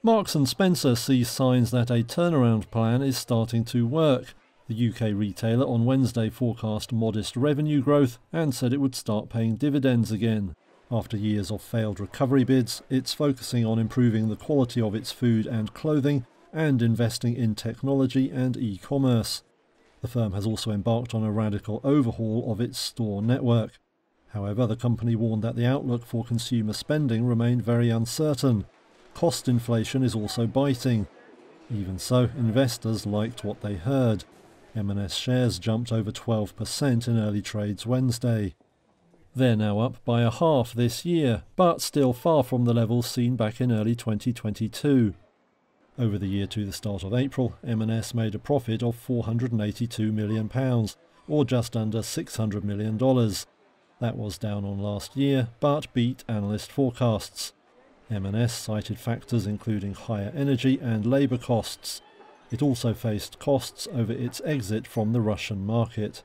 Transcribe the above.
Marks and Spencer sees signs that a turnaround plan is starting to work. The UK retailer on Wednesday forecast modest revenue growth and said it would start paying dividends again. After years of failed recovery bids, it's focusing on improving the quality of its food and clothing and investing in technology and e commerce. The firm has also embarked on a radical overhaul of its store network. However, the company warned that the outlook for consumer spending remained very uncertain. Cost inflation is also biting. Even so, investors liked what they heard. M&S shares jumped over 12% in early trades Wednesday. They're now up by a half this year, but still far from the levels seen back in early 2022. Over the year to the start of April, M&S made a profit of £482 million, or just under $600 million. That was down on last year, but beat analyst forecasts. M&S cited factors including higher energy and labour costs. It also faced costs over its exit from the Russian market.